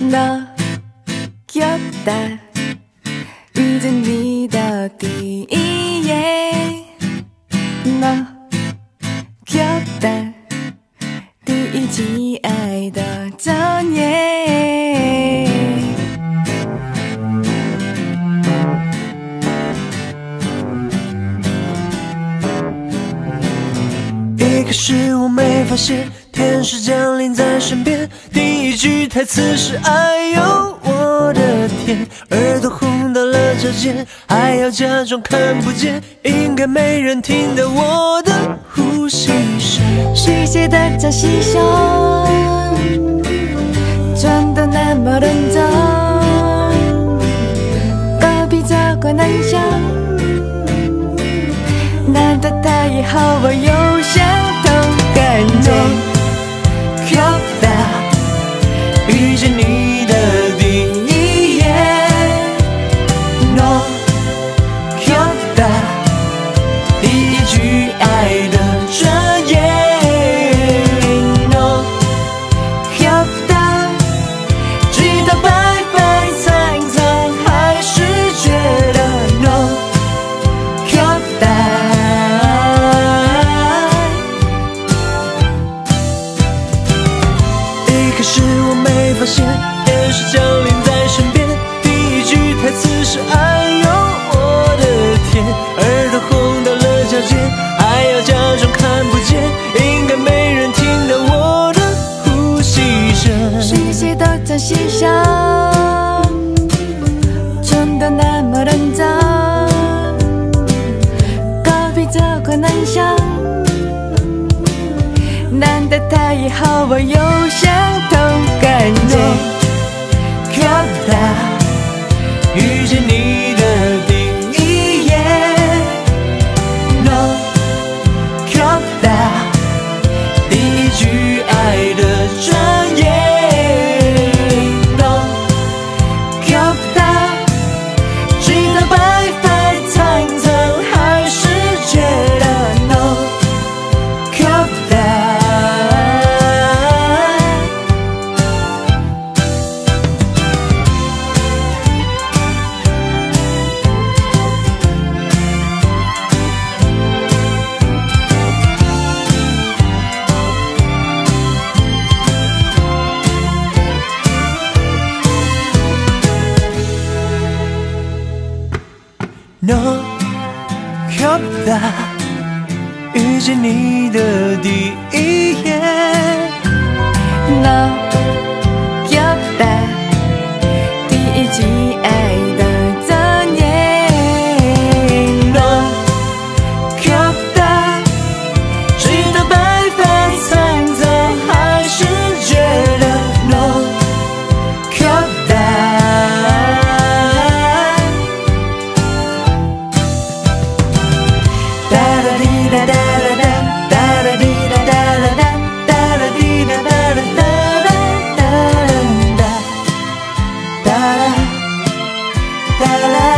너 귀엽다 믿은 믿어디에 너 귀엽다. 뒤이지 是我没发现天使降临在身边，第一句台词是“哎呦我的天”，耳朵红到了脚尖，还要假装看不见，应该没人听到我的呼吸声。谁写的这细声，真的那么认真？隔壁这个男生，难道他也和我有相同感觉？漂亮，遇见你是我没发现，天使降临在身边。第一句台词是“哎呦我的天”，耳朵红到了脚尖，还要假装看不见，应该没人听到我的呼吸声。谁写的这细声，真的那么认真？隔壁这个男生，难得他也和我有相 No，漂亮，遇见你的第一 la la la